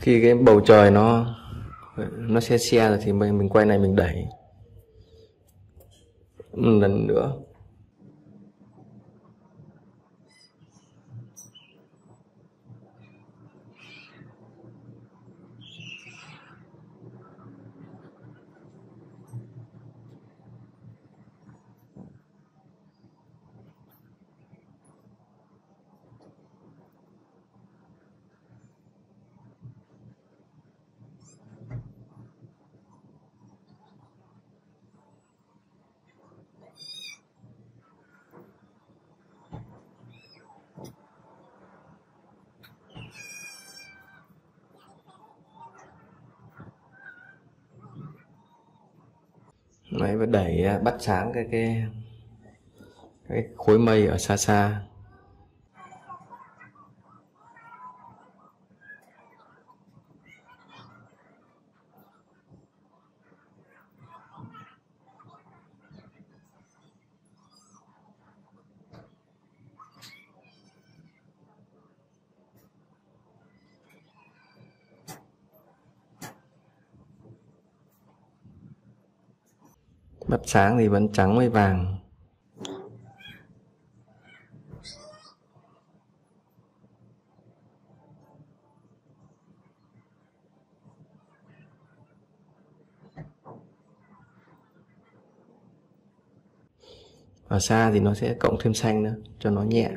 khi cái bầu trời nó nó xe xe rồi thì mình mình quay này mình đẩy. Một lần nữa Đấy, và đẩy à, bắt sáng cái cái cái khối mây ở xa xa. Mắt sáng thì vẫn trắng với vàng. Ở xa thì nó sẽ cộng thêm xanh nữa, cho nó nhẹ.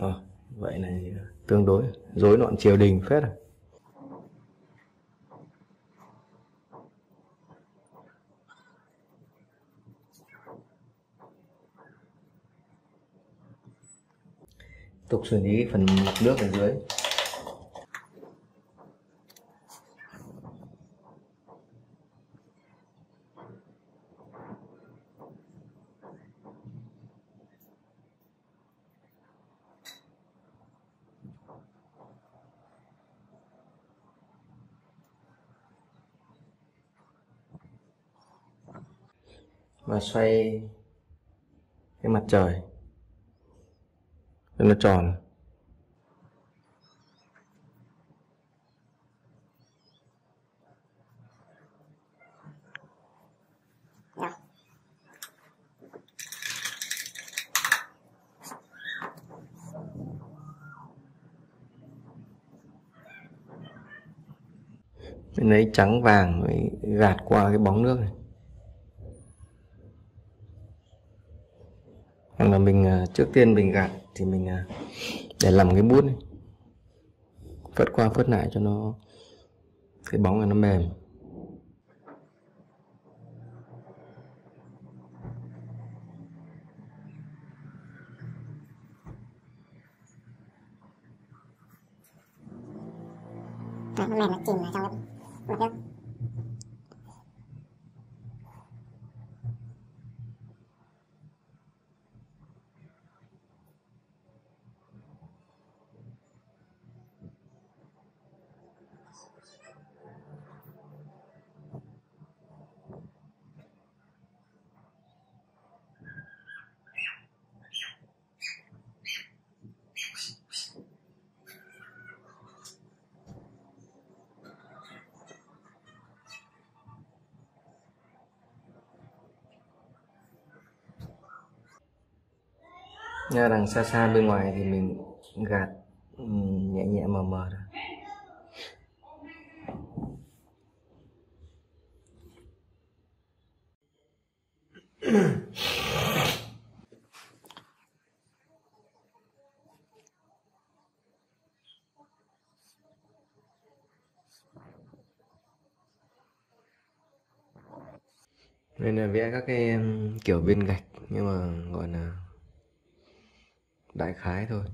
Rồi, vậy này tương đối rối loạn triều đình phết rồi. tục xử lý phần mặt nước ở dưới và xoay cái mặt trời. Nên nó tròn. Mình lấy trắng vàng mới gạt qua cái bóng nước này. Hoặc là mình à, trước tiên mình gạt thì mình à, để làm cái bút này phất qua phất lại cho nó, cái bóng này nó mềm. Nó mềm nó chìm vào trong một nước nha đằng xa xa bên ngoài thì mình gạt nhẹ nhẹ mờ mờ thôi. Nên là vẽ các cái kiểu viên gạch, nhưng mà, gọi là đại khái thôi.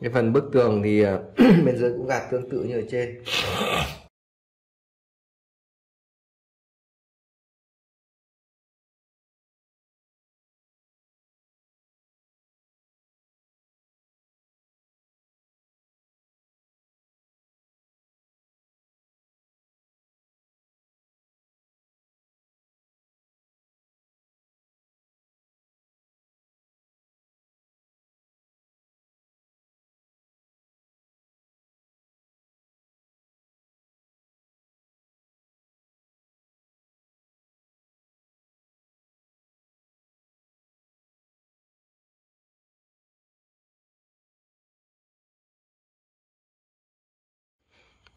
Cái phần bức tường thì à, bên dưới cũng gạt tương tự như ở trên.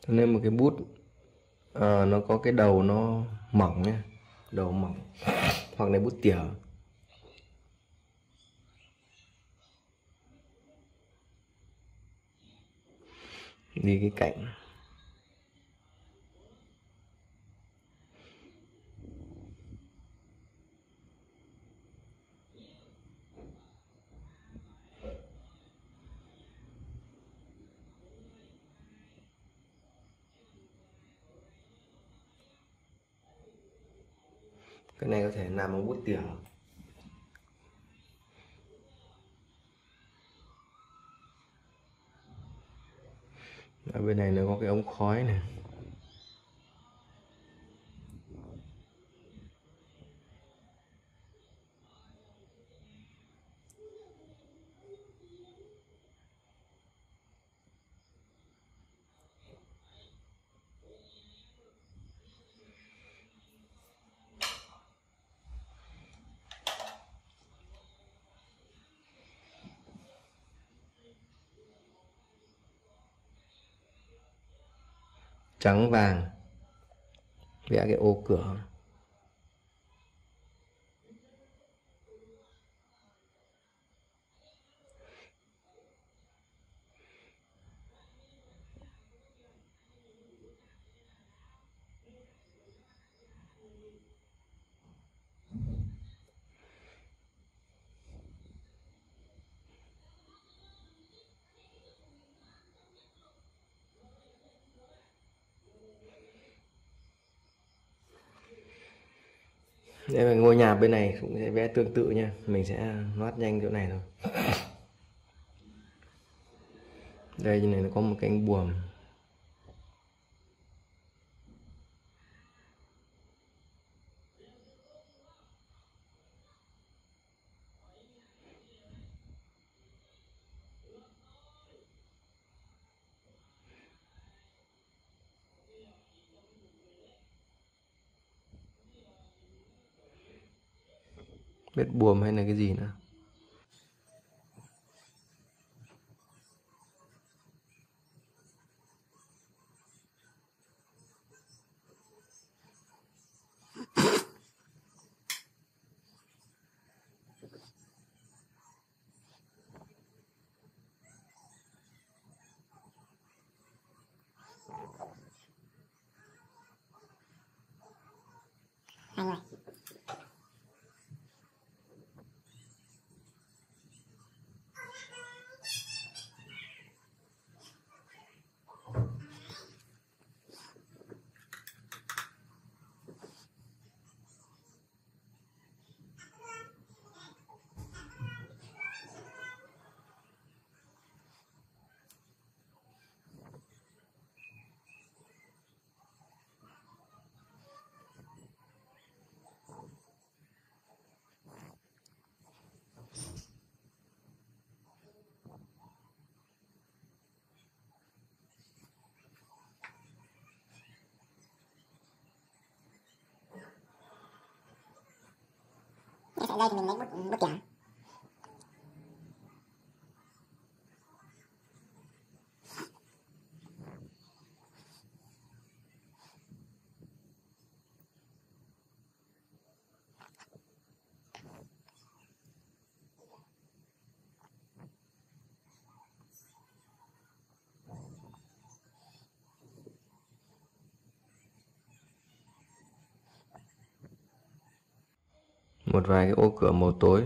Cho nên một cái bút à, nó có cái đầu nó mỏng nha. Đầu mỏng. Hoặc là bút tỉa. Đi cái cạnh. Cái này có thể làm bằng bút tiểu ở bên này nó có cái ống khói này. Trắng vàng. Vẽ cái ô cửa. Đây là ngôi nhà bên này cũng sẽ vẽ tương tự nha. Mình sẽ loát nhanh chỗ này thôi. Đây như này nó có một cánh buồm. Biết buồm hay là cái gì nữa? Để thì mình lấy bút bút tỉa một vài cái ô cửa màu tối.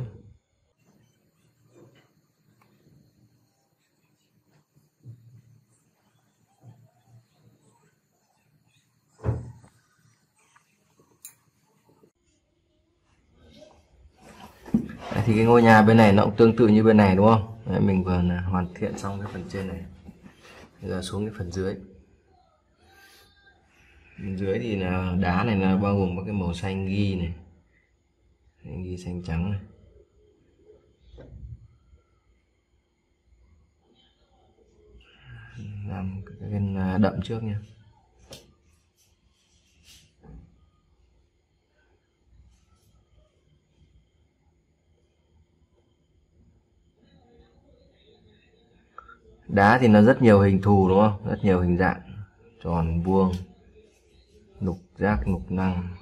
Thì cái ngôi nhà bên này nó cũng tương tự như bên này đúng không? Đấy, mình vừa hoàn thiện xong cái phần trên này. Bây giờ xuống cái phần dưới. Bên dưới thì là đá này là bao gồm các cái màu xanh ghi này ghi xanh trắng này. Làm cái bên à, đậm trước nha. Đá thì nó rất nhiều hình thù đúng không? Rất nhiều hình dạng. Tròn, vuông, lục giác, lục năng.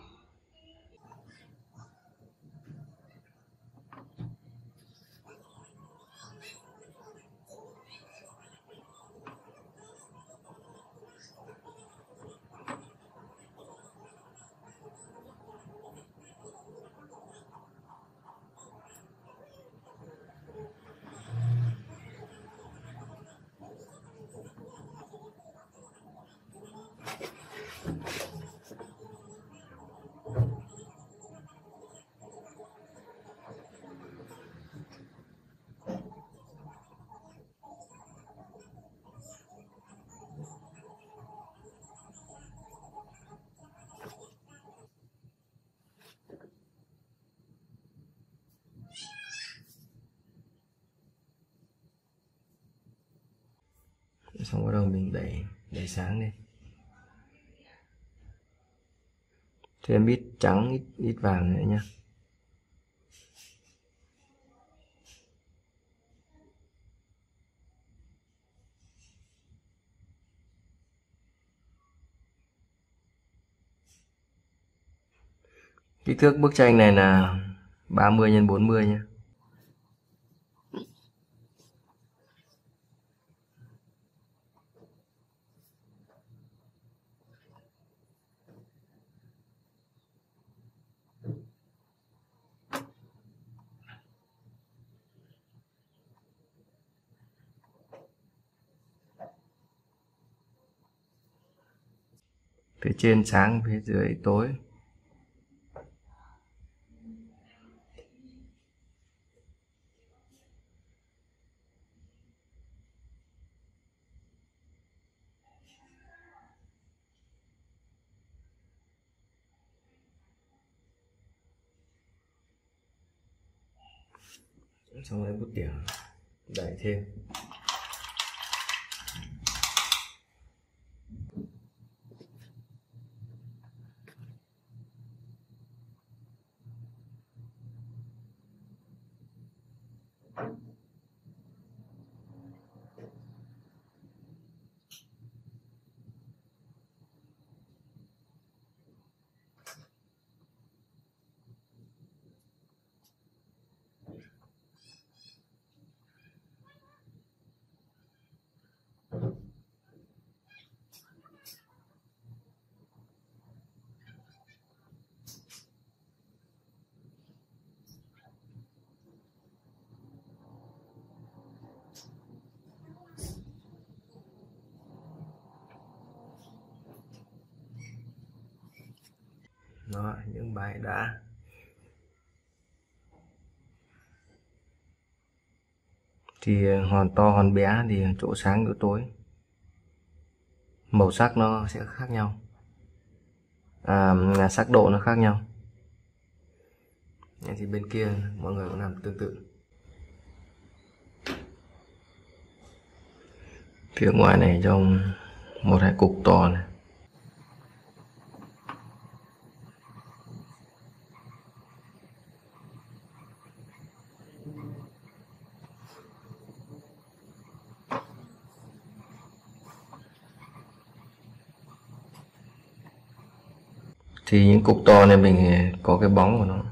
Xong bắt đầu mình đẩy đẩy sáng lên. Thêm ít trắng ít ít vàng nữa nhé kích thước bức tranh này là 30 x 40 nhé phía trên sáng phía dưới tối. Xong rồi bút điểm đẩy thêm. Đó những bài đã. Thì ờ, hòn to hòn bé thì chỗ sáng chỗ tối. Màu sắc nó sẽ khác nhau. À, sắc độ nó khác nhau. Thì bên kia mọi người cũng làm tương tự. Phía ngoài này trong một hai cục to này. Thì những cục to này mình có cái bóng của nó.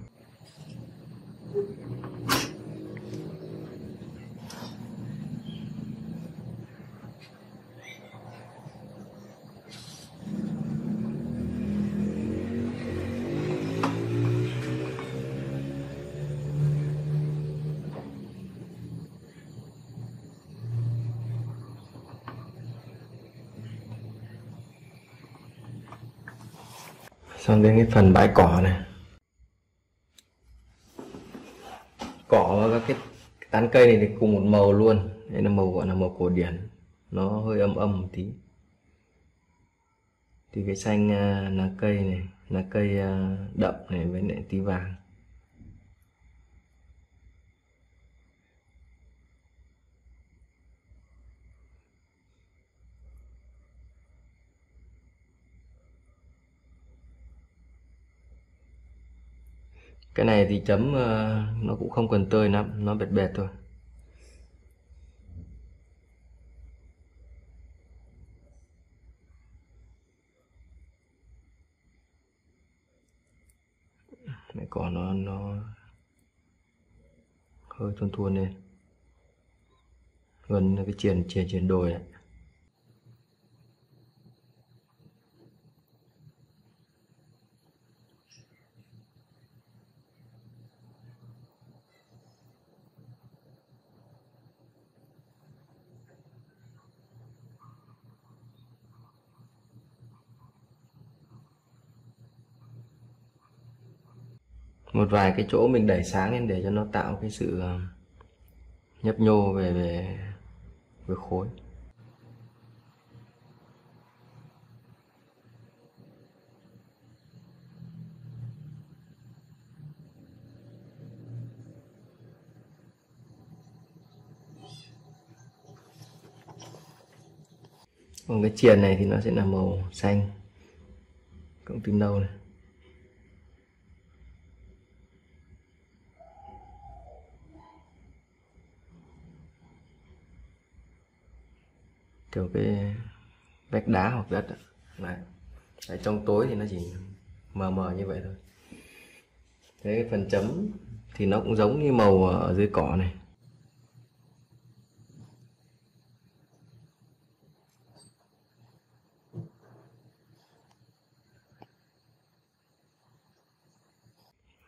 Xong đến cái phần bãi cỏ này. Cỏ và các cái tán cây này thì cùng một màu luôn. Đây là màu gọi là màu cổ điển. Nó hơi âm âm một tí. Thì cái xanh à, lá cây này lá cây à, đậm này với lại tí vàng. Cái này thì chấm uh, nó cũng không cần tơi lắm nó bệt bệt thôi. Này cỏ nó nó hơi thuôn thuôn lên. Gần cái triển triển triển đồi này một vài cái chỗ mình đẩy sáng lên để cho nó tạo cái sự ờ, nhấp nhô về về về khối. Còn cái chìa này thì nó sẽ là màu xanh. Cộng tím nâu này. Kiểu cái vách đá hoặc đất. Đấy. Đấy, trong tối thì nó chỉ mờ mờ như vậy thôi thế cái phần chấm thì nó cũng giống như màu ở dưới cỏ này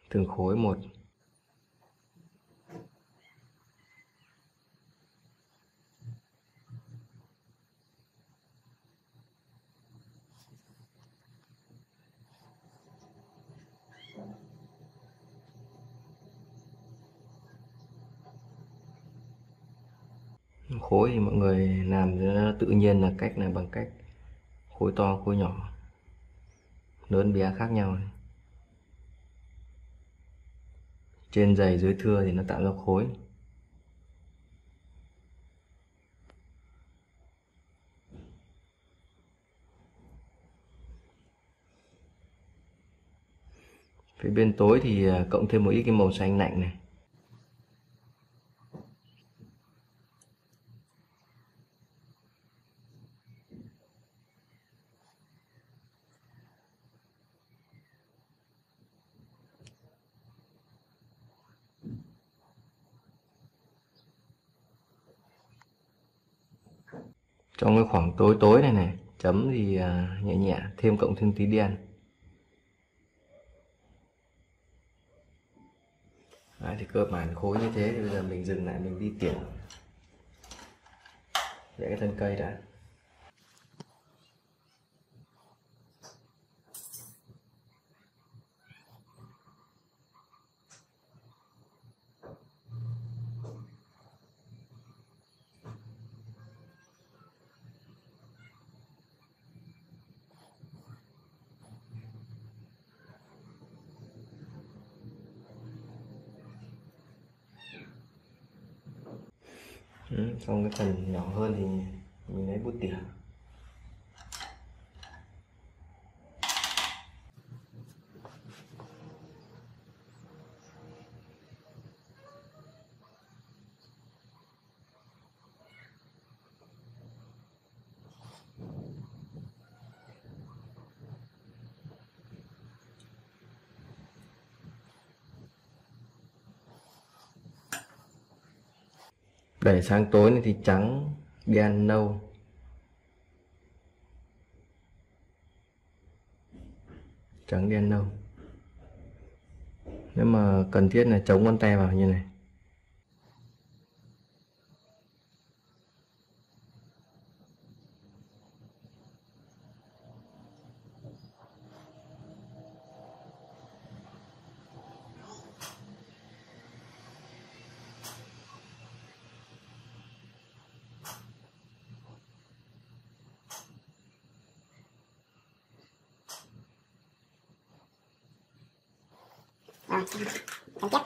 từng khối một khối thì mọi người làm nó tự nhiên là cách là bằng cách khối to, khối nhỏ. Lớn bé khác nhau này. trên dày dưới thưa thì nó tạo ra khối. Phía bên tối thì à, cộng thêm một ít cái màu xanh lạnh này. Trong cái khoảng tối tối này này chấm thì à, nhẹ nhẹ thêm cộng thêm tí đen. Đấy, thì cơ bản khối như thế thì bây giờ mình dừng lại mình đi tiện vẽ cái thân cây đã ừ, xong cái phần nhỏ hơn thì mình lấy bút tỉa. Đẩy sáng tối này thì trắng đen nâu. Trắng đen nâu. Nếu mà cần thiết là chống con tay vào như này. Rồi chấm tiếp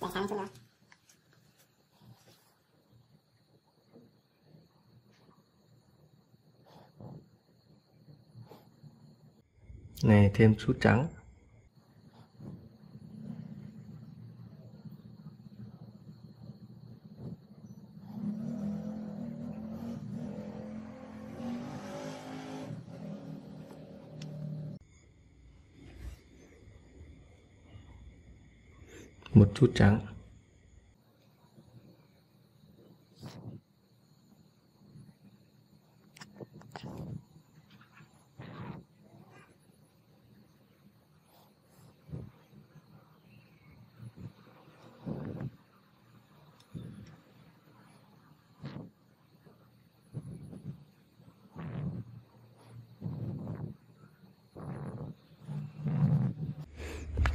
để sáng xuống nữa này thêm chút trắng một chút trắng.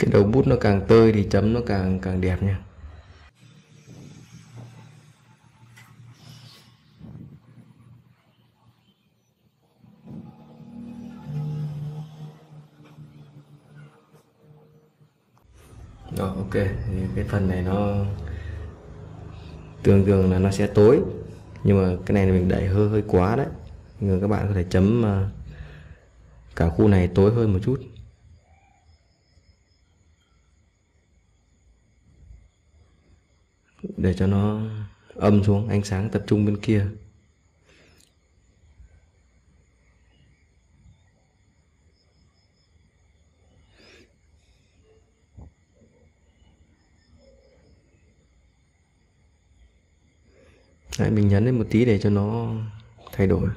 Cái đầu bút nó càng tơi thì chấm nó càng càng đẹp nha. Rồi ok. Thì cái phần này nó thường thường là nó sẽ tối. Nhưng mà cái này mình đẩy hơi hơi quá đấy. Nhưng các bạn có thể chấm à, cả khu này tối hơn một chút. Để cho nó âm xuống ánh sáng tập trung bên kia. Đấy, mình nhấn lên một tí để cho nó thay đổi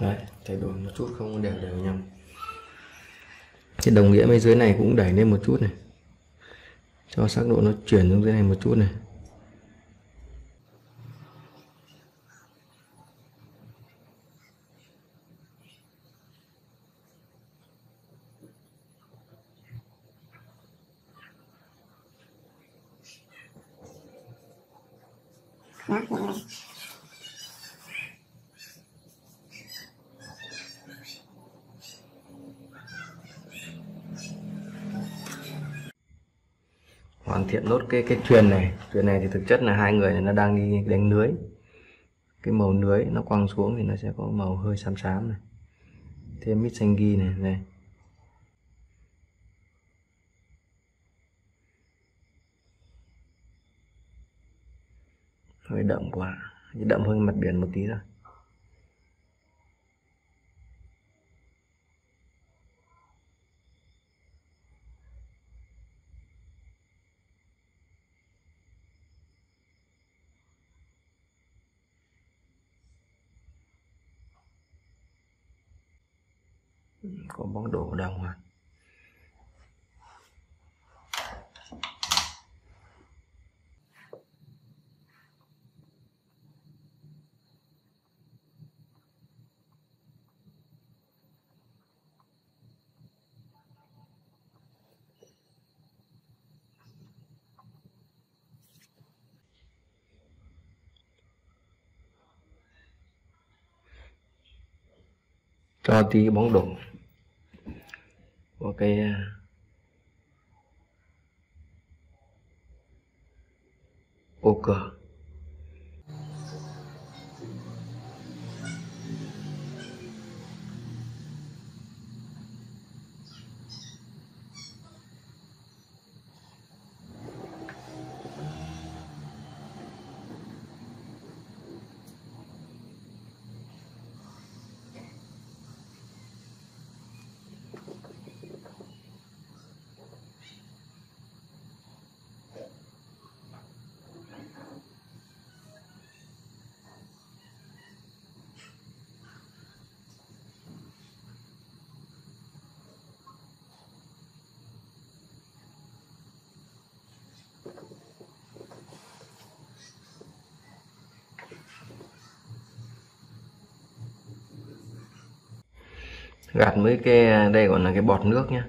đấy thay đổi một chút không đều đều nhau sẽ đồng nghĩa bên dưới này cũng đẩy lên một chút này. Cho sắc độ nó chuyển xuống dưới này một chút này. Hoàn thiện nốt cái cái thuyền này. Thuyền này thì thực chất là hai người này nó đang đi đánh lưới. Cái màu lưới nó quăng xuống thì nó sẽ có màu hơi xám xám này. Thêm mít xanh ghi này này. Hơi đậm quá. Đậm hơn mặt biển một tí rồi có bóng đổ đàng hoàng cho tí bóng đổ của cái à, ô cửa gạt mấy cái, đây gọi là cái bọt nước nhé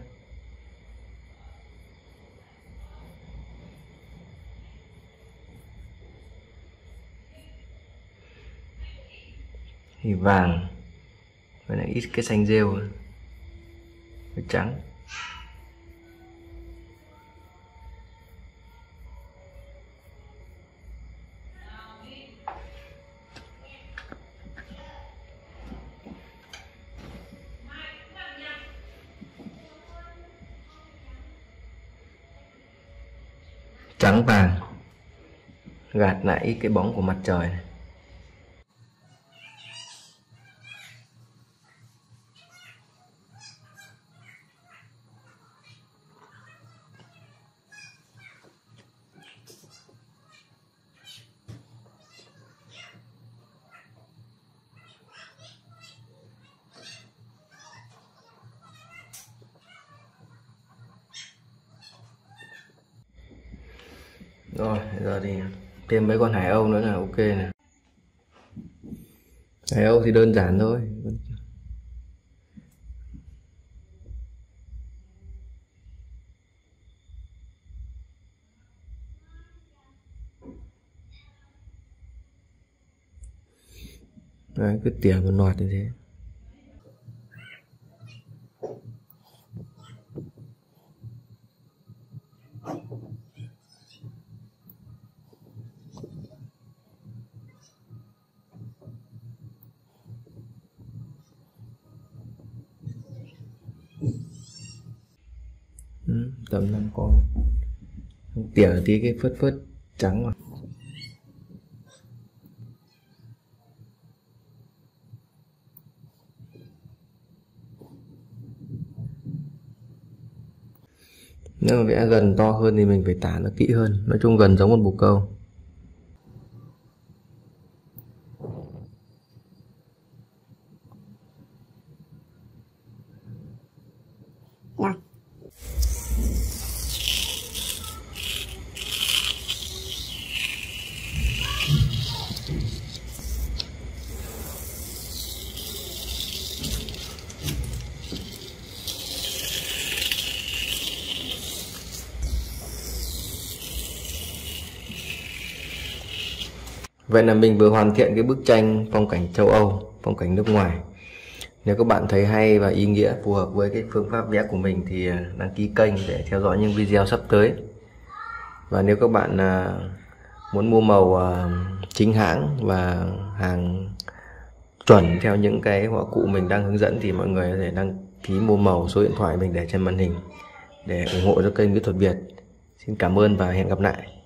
thì vàng, với lại ít cái xanh rêu cái trắng. Trắng vàng gạt lại cái bóng của mặt trời này. rồi giờ thì thêm mấy con hải âu nữa là ok này hải âu thì đơn giản thôi Đấy, cứ tỉa một loạt như thế. Tí cái phớt phớt trắng vào nếu mà vẽ gần to hơn thì mình phải tả nó kỹ hơn. Nói chung gần giống một bồ câu. Vậy là mình vừa hoàn thiện cái bức tranh phong cảnh châu Âu, phong cảnh nước ngoài. Nếu các bạn thấy hay và ý nghĩa phù hợp với cái phương pháp vẽ của mình thì à, đăng ký kênh để theo dõi những video sắp tới. Và nếu các bạn à, muốn mua màu à, chính hãng và hàng chuẩn theo những cái họa cụ mình đang hướng dẫn thì mọi người có thể đăng ký mua màu số điện thoại mình để trên màn hình để ủng hộ cho kênh Mỹ thuật Việt. Xin cảm ơn và hẹn gặp lại.